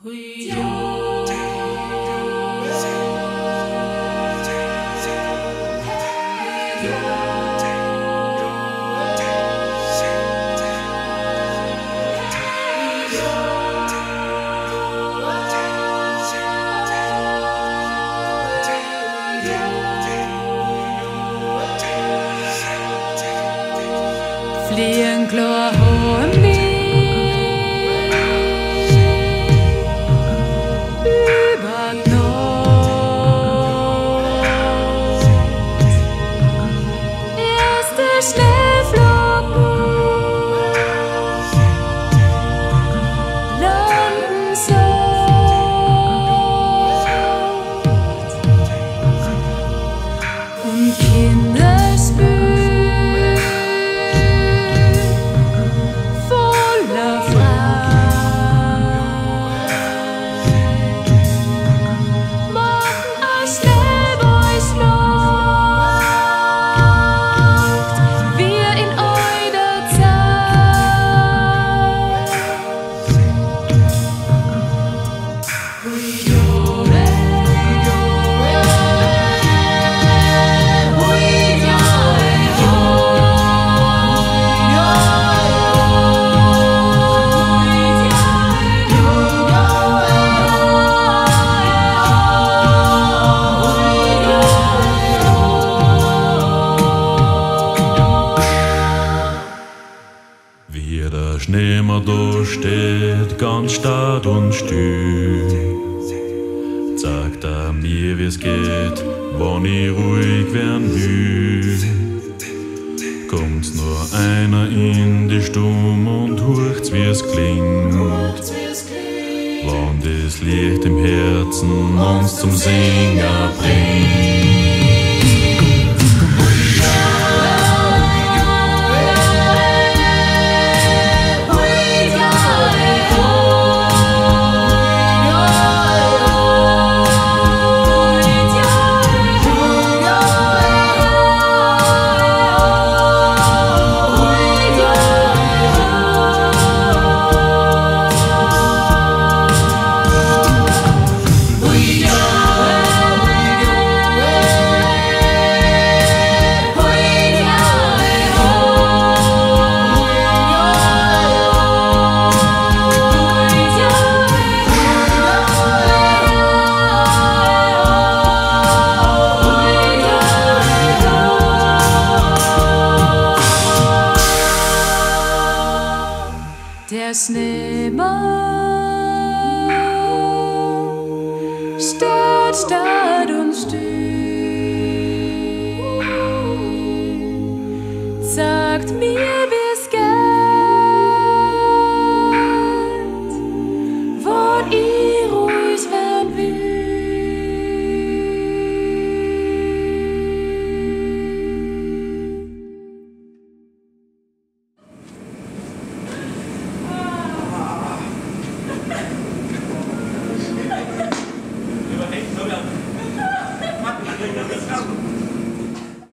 Fliegen klar hohem der Schneemann da steht, ganz stark und still, sagt er mir, wie's geht, wann ich ruhig werden will. Kommt nur einer in die Stumm und hurcht's, wie's klingt, wann das Licht im Herzen uns zum Singen bringt. Der Schneemann steht stark und still, sagt mir,